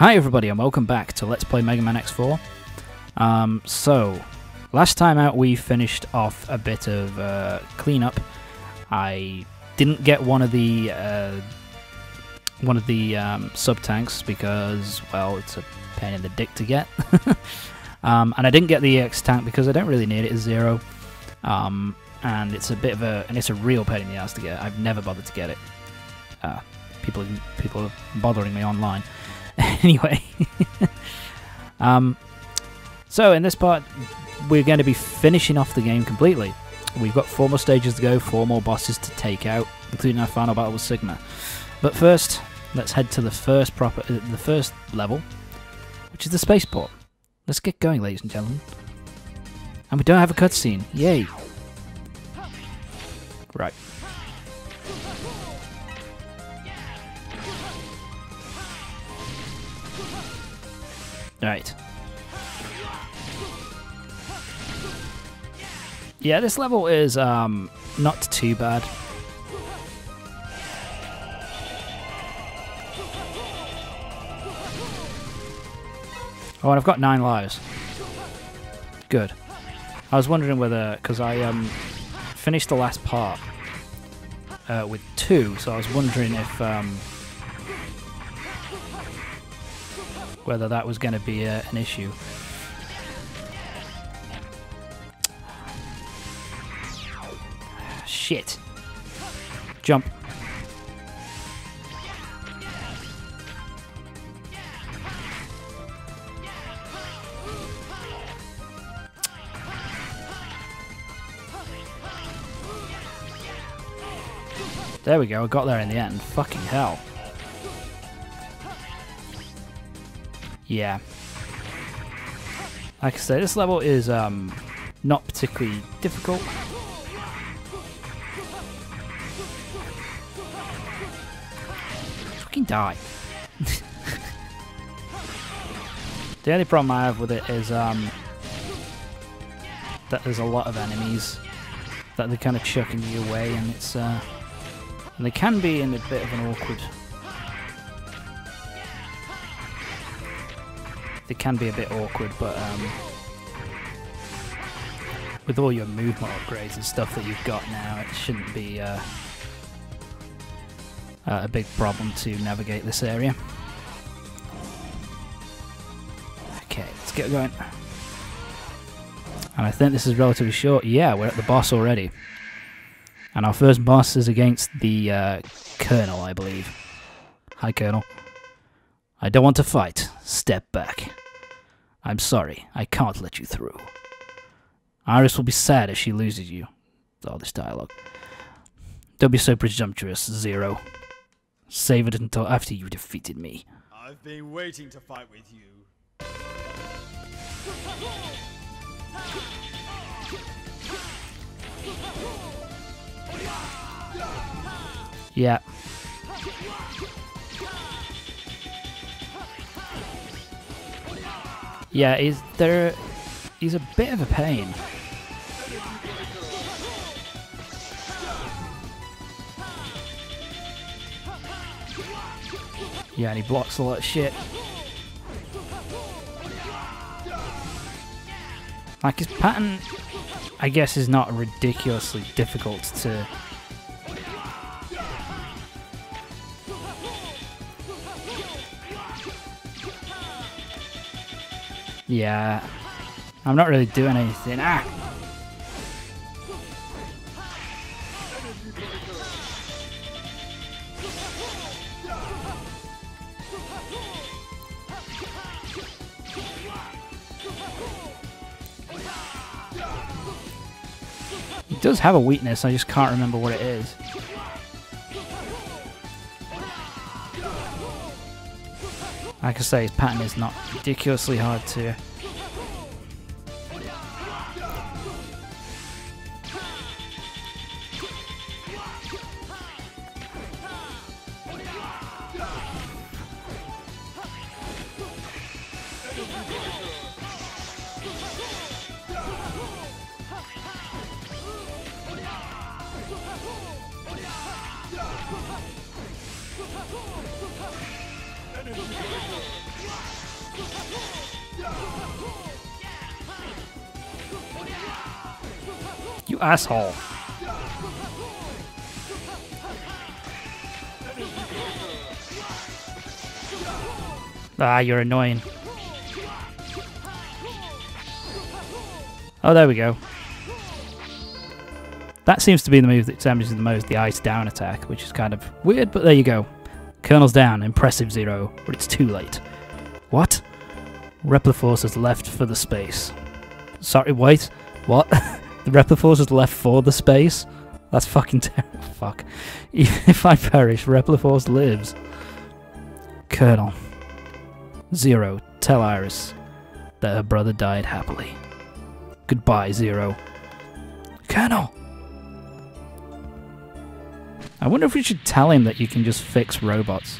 Hi everybody and welcome back to Let's Play Mega Man X4. Um, so, last time out we finished off a bit of uh, cleanup. I didn't get one of the uh, one of the um, sub tanks because, well, it's a pain in the dick to get. um, and I didn't get the EX tank because I don't really need it as zero. Um, and it's a bit of a and it's a real pain in the ass to get. I've never bothered to get it. Uh, people people are bothering me online. anyway, um, so in this part, we're going to be finishing off the game completely. We've got four more stages to go, four more bosses to take out, including our final battle with Sigma. But first, let's head to the first proper, uh, the first level, which is the spaceport. Let's get going, ladies and gentlemen. And we don't have a cutscene. Yay! Right. Right. Yeah, this level is um, not too bad. Oh, and I've got nine lives. Good. I was wondering whether, because I um, finished the last part uh, with two, so I was wondering if um, whether that was going to be uh, an issue. Shit. Jump. There we go, I got there in the end. Fucking hell. Yeah. Like I said, this level is um, not particularly difficult. Fucking die. the only problem I have with it is um, that there's a lot of enemies that they're kind of chucking you away, and it's uh, and they can be in a bit of an awkward it can be a bit awkward, but um, with all your movement upgrades and stuff that you've got now, it shouldn't be uh, uh, a big problem to navigate this area. Okay, let's get going. And I think this is relatively short. Yeah, we're at the boss already. And our first boss is against the uh, Colonel, I believe. Hi, Colonel. I don't want to fight. Step back. I'm sorry, I can't let you through. Iris will be sad if she loses you. All this dialogue. Don't be so presumptuous, Zero. Save it until after you've defeated me. I've been waiting to fight with you. Yeah. Yeah, there. He's a bit of a pain. Yeah, and he blocks a lot of shit. Like his pattern, I guess, is not ridiculously difficult to Yeah. I'm not really doing anything. Ah! He does have a weakness, I just can't remember what it is. Like I say, his pattern is not ridiculously hard to... Asshole. Ah, you're annoying. Oh, there we go. That seems to be the move that damages the most, the ice down attack, which is kind of weird, but there you go. Colonel's down, impressive Zero, but it's too late. What? Repliforce has left for the space. Sorry, wait. What? the Repliforce has left for the space? That's fucking terrible. Fuck. Even if I perish, Repliforce lives. Colonel. Zero, tell Iris that her brother died happily. Goodbye, Zero. Colonel! I wonder if we should tell him that you can just fix robots.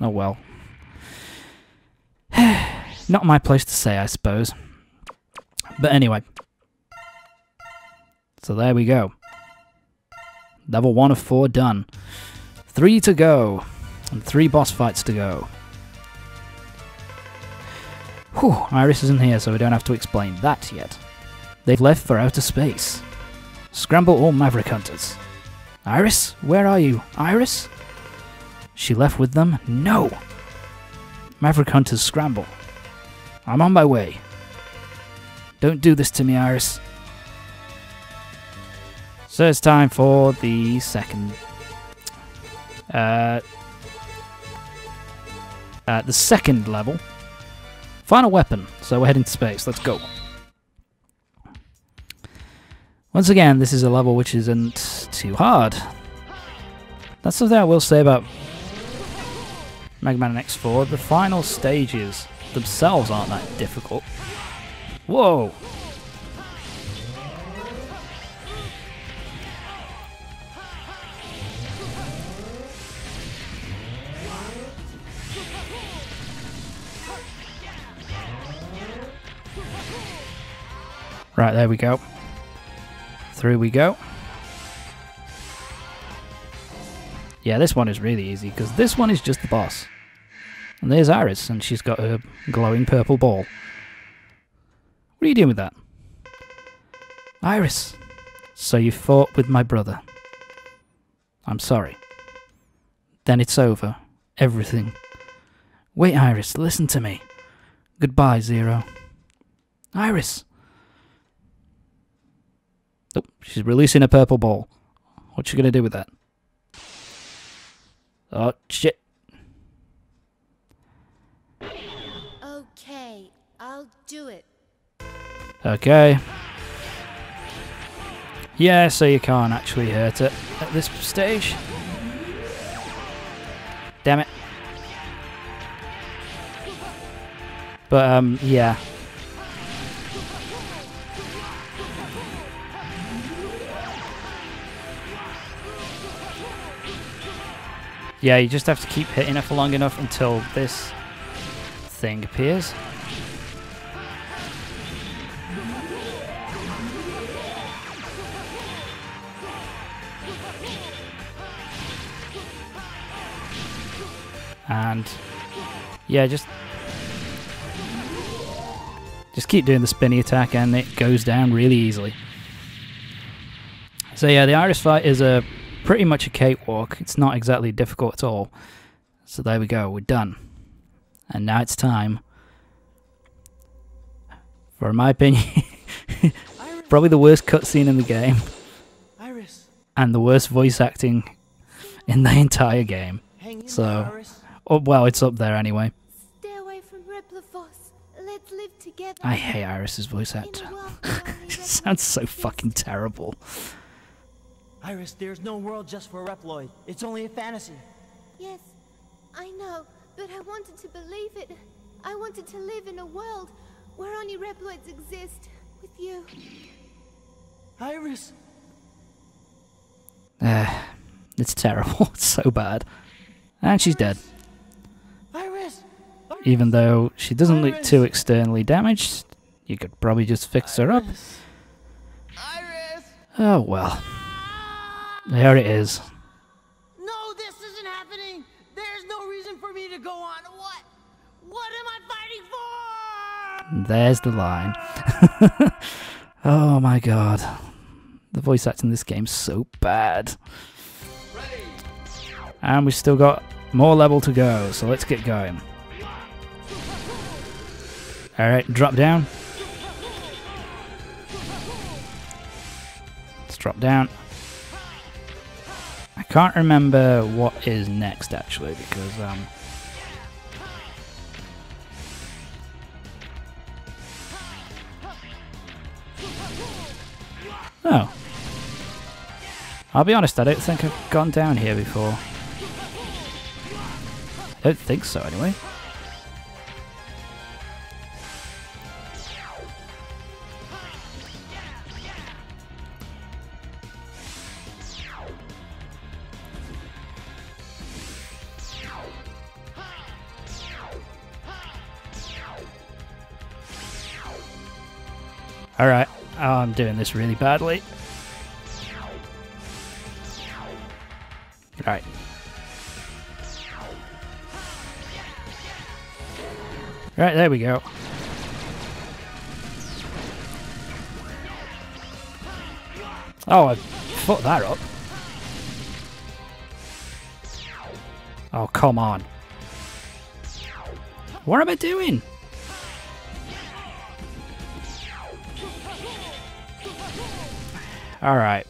Oh well. Not my place to say, I suppose. But anyway. So there we go. Level 1 of 4 done. Three to go. And three boss fights to go. Whew, Iris isn't here, so we don't have to explain that yet. They've left for outer space. Scramble all Maverick Hunters. Iris? Where are you? Iris? She left with them? No! Maverick Hunters scramble. I'm on my way. Don't do this to me, Iris. So it's time for the second. Uh, uh, the second level. Final weapon. So we're heading to space. Let's go. Once again, this is a level which isn't too hard. That's something I will say about Mega Man X4. The final stages themselves aren't that difficult. Whoa! Right, there we go. Through we go. Yeah, this one is really easy, because this one is just the boss. And there's Iris, and she's got her glowing purple ball. What are you doing with that? Iris! So you fought with my brother. I'm sorry. Then it's over. Everything. Wait, Iris, listen to me. Goodbye, Zero. Iris! Oh, she's releasing a purple ball. What's she gonna do with that? Oh, shit. Okay, I'll do it. Okay. Yeah, so you can't actually hurt it at this stage. Damn it. But, um, yeah. Yeah, you just have to keep hitting it for long enough until this thing appears. Yeah, just just keep doing the spinny attack and it goes down really easily. So yeah, the Iris fight is a pretty much a cakewalk. It's not exactly difficult at all. So there we go, we're done. And now it's time for my opinion probably the worst cutscene in the game Iris, and the worst voice acting in the entire game. in So-. Oh, well, it's up there anyway. Let's live together. I hate Iris's voice in actor. a world where only it sounds so fucking terrible. Iris, there's no world just for Reploid. It's only a fantasy. Yes, I know, but I wanted to believe it. I wanted to live in a world where only Reploids exist with you. Iris, Uh, it's terrible. It's so bad. And she's dead. Iris, Iris. Even though she doesn't look too externally damaged, you could probably just fix her up. Iris. Iris! Oh well. There it is. No, this isn't happening. There's no reason for me to go on. What? What am I fighting for? There's the line. oh my god. The voice acting in this game's so bad. And we've still got more level to go, so let's get going. Alright, drop down. Let's drop down. I can't remember what is next actually because um Oh. I'll be honest, I don't think I've gone down here before. I don't think so anyway. Doing this really badly. Right. Right, there we go. Oh, I fucked that up. Oh, come on. What am I doing? Alright.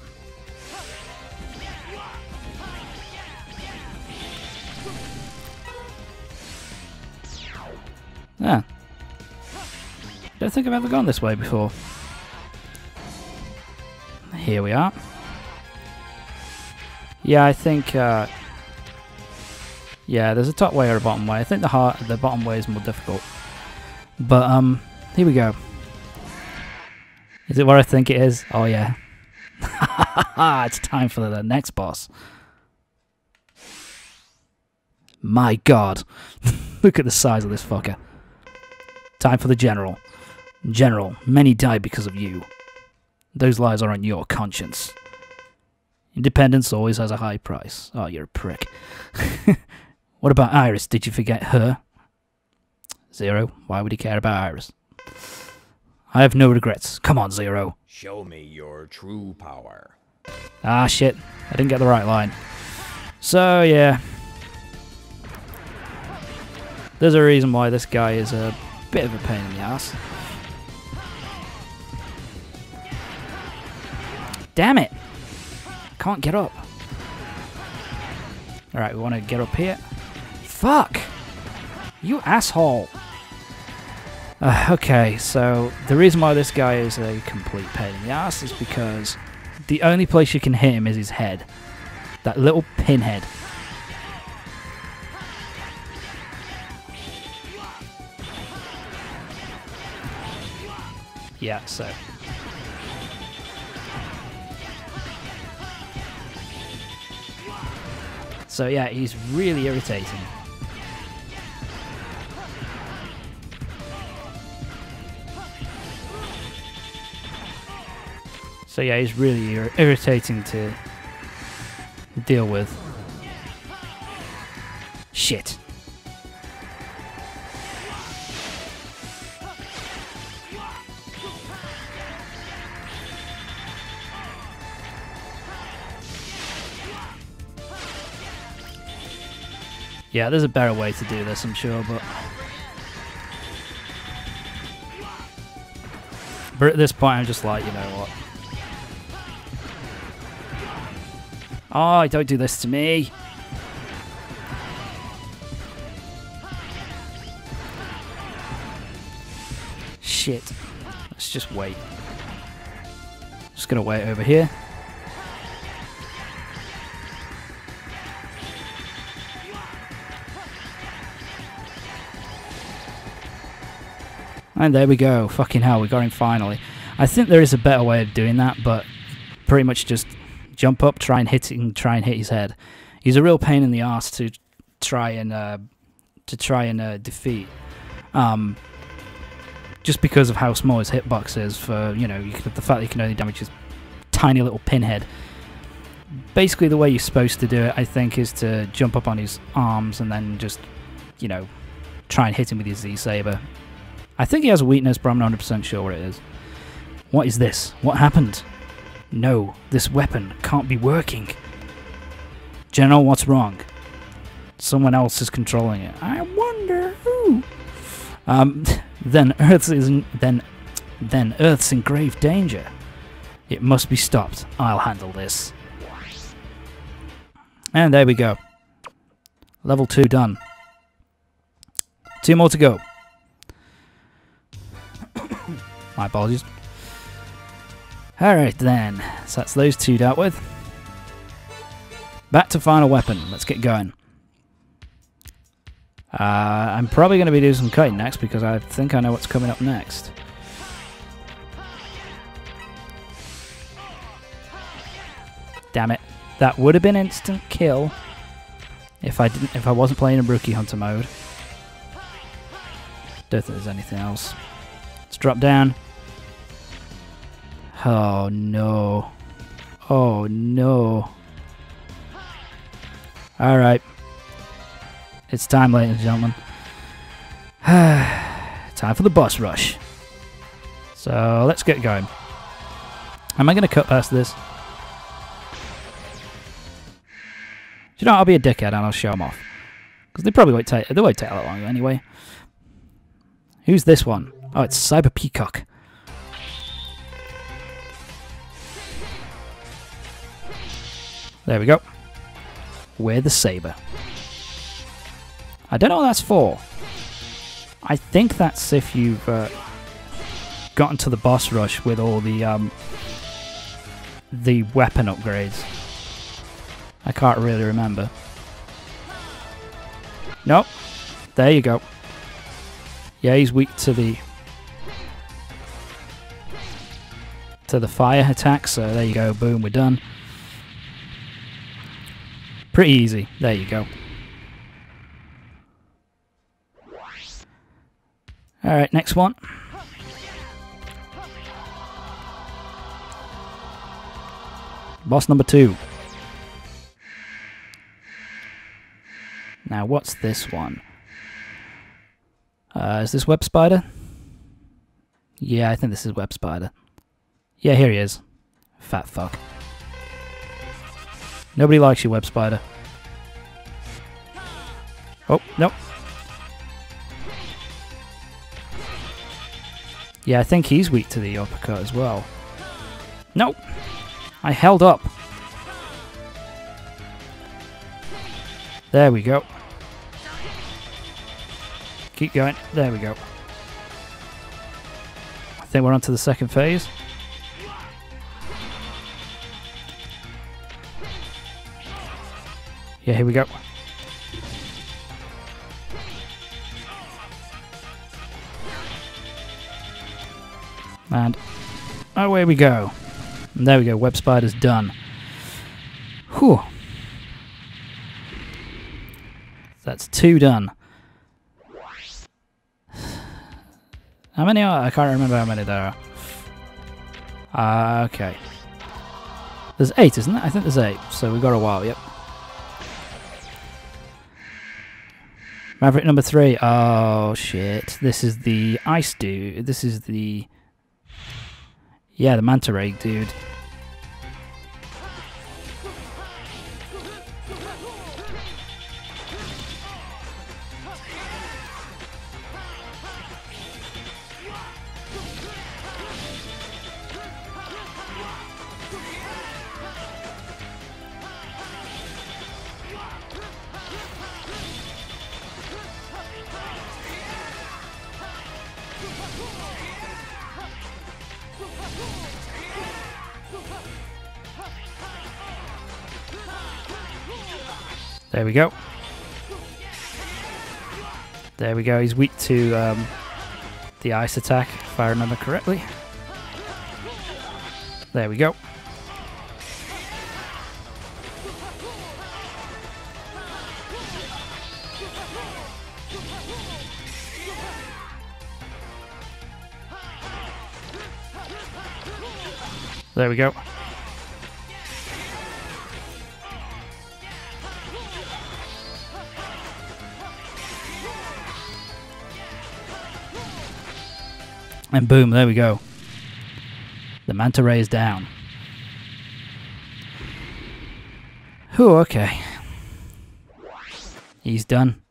Yeah. Don't think I've ever gone this way before. Here we are. Yeah, I think. Uh, yeah, there's a top way or a bottom way. I think the heart, the bottom way is more difficult. But um, here we go. Is it where I think it is? Oh yeah. it's time for the next boss. My god. Look at the size of this fucker. Time for the general. General, many died because of you. Those lies are on your conscience. Independence always has a high price. Oh, you're a prick. what about Iris? Did you forget her? Zero. Why would he care about Iris? I have no regrets. Come on, Zero. Show me your true power. Ah, shit. I didn't get the right line. So, yeah. There's a reason why this guy is a bit of a pain in the ass. Damn it! Can't get up. Alright, we want to get up here. Fuck! You asshole! Uh, okay, so the reason why this guy is a complete pain in the ass is because the only place you can hit him is his head. That little pinhead. Yeah, so. So yeah, he's really irritating. So yeah, he's really ir irritating to deal with. Shit. Yeah, there's a better way to do this, I'm sure, but... But at this point, I'm just like, you know what? Oh, don't do this to me. Shit. Let's just wait. Just gonna wait over here. And there we go. Fucking hell, we got him finally. I think there is a better way of doing that, but pretty much just jump up, try and hit him, try and hit his head. He's a real pain in the ass to try and uh, to try and uh, defeat. Um, just because of how small his hitbox is, for you know, you could, the fact that you can only damage his tiny little pinhead. Basically, the way you're supposed to do it, I think, is to jump up on his arms and then just, you know, try and hit him with his Z Saber. I think he has a weakness, but I'm not 100% sure what it is. What is this? What happened? No, this weapon can't be working. General, what's wrong? Someone else is controlling it. I wonder who. Um, then Earth's is in, then then Earth's in grave danger. It must be stopped. I'll handle this. And there we go. Level 2 done. Two more to go. My apologies. Alright then, so that's those two dealt with. Back to final weapon, let's get going. Uh, I'm probably going to be doing some cutting next because I think I know what's coming up next. Damn it. That would have been instant kill if I didn't if I wasn't playing in rookie hunter mode. Don't think there's anything else. Let's drop down. Oh no. Oh no. Alright. It's time, ladies and gentlemen. time for the boss rush. So let's get going. Am I going to cut past this? Do you know, I'll be a dickhead and I'll show them off. Because they probably won't take, they won't take that long anyway. Who's this one? Oh, it's Cyber Peacock. There we go. We're the Saber. I don't know what that's for. I think that's if you've uh, gotten to the boss rush with all the um, the weapon upgrades. I can't really remember. Nope. There you go. Yeah, he's weak to the to the fire attack, so there you go, boom, we're done. Pretty easy. There you go. Alright, next one. Boss number two. Now, what's this one? Uh, is this Web Spider? Yeah, I think this is Web Spider. Yeah, here he is. Fat fuck. Nobody likes you, Web Spider. Oh, nope. Yeah, I think he's weak to the uppercut as well. Nope. I held up. There we go. Keep going. There we go. I think we're on to the second phase. Yeah, here we go. And away we go. And there we go, Web Spider's done. Whew. That's two done. How many are? I can't remember how many there are. Uh, okay. There's eight, isn't it? I think there's eight, so we've got a while, yep. Maverick number three. Oh, shit. This is the ice dude. This is the... Yeah, the manta ray dude. There we go. There we go. He's weak to um, the ice attack, if I remember correctly. There we go. There we go. And boom, there we go. The manta ray is down. Whew, okay. He's done.